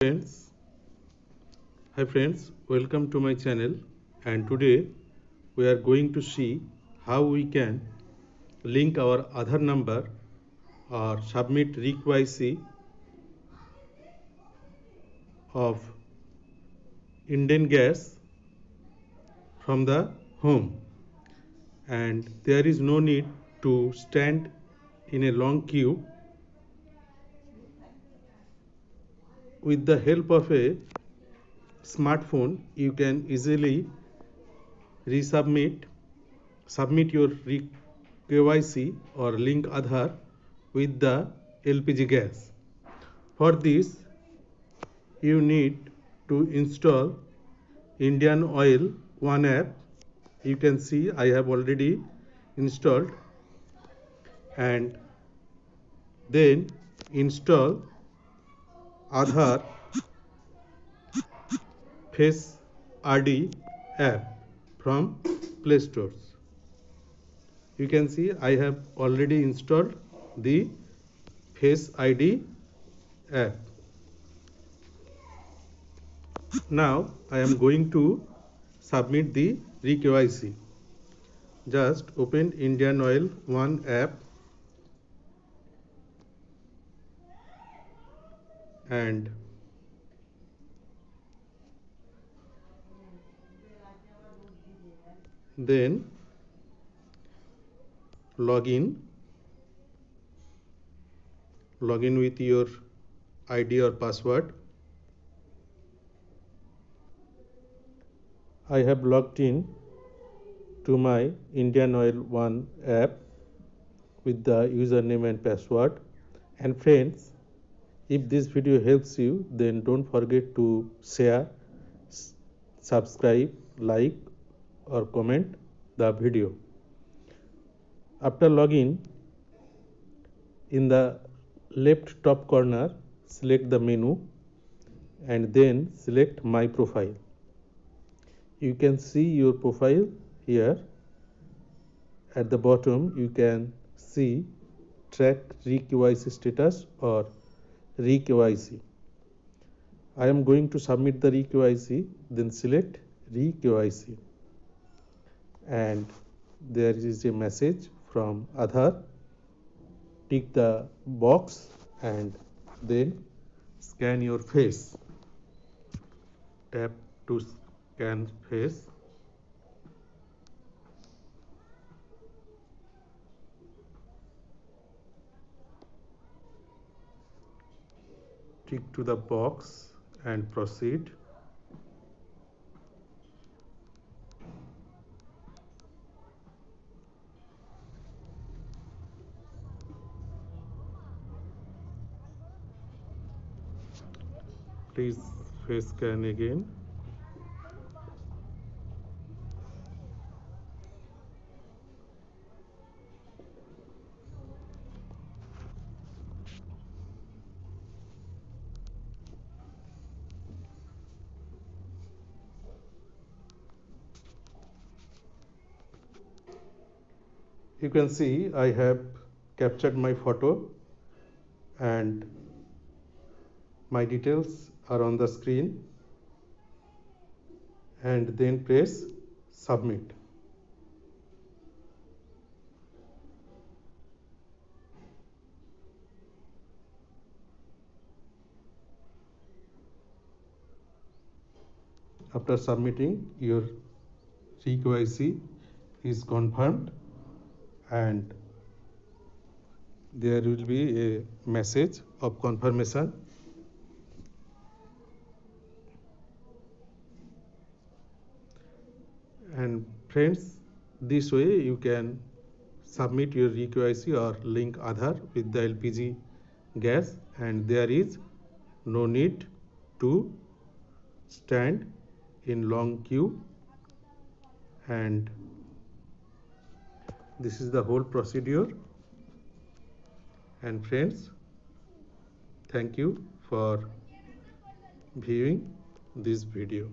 friends hi friends welcome to my channel. And today we are going to see how we can link our Aadhaar number or submit ReKYC of Indane gas from the home. And there is no need to stand in a long queue with the help of a smartphone you can easily resubmit submit your KYC or link Aadhaar with the LPG gas. For this you need to install Indian Oil One app. You can see I have already installed and then install Aadhaar Face ID app from Play Stores. You can see I have already installed the Face ID app. Now I am going to submit the re-KYC. Just open Indian Oil One app and then login login with your id or password. I have logged in to my indian oil one app with the username and password. And friends if this video helps you then don't forget to share subscribe like or comment the video. After login in the left top corner select the menu and then select my profile. You can see your profile here. At the bottom you can see track re-KYC status or re-KYC. I am going to submit the re-KYC, then select re-KYC. And there is a message from Aadhaar. Tick the box and then scan your face. Tap to scan face tick to the box and proceed. Please face scan again you can see I have captured my photo and my details are on the screen and then press submit. After submitting your KYC is confirmed and there will be a message of confirmation. And friends this way you can submit your ReKYC or link Aadhaar with the LPG gas and there is no need to stand in long queue. And this is the whole procedure. And friends thank you for viewing this video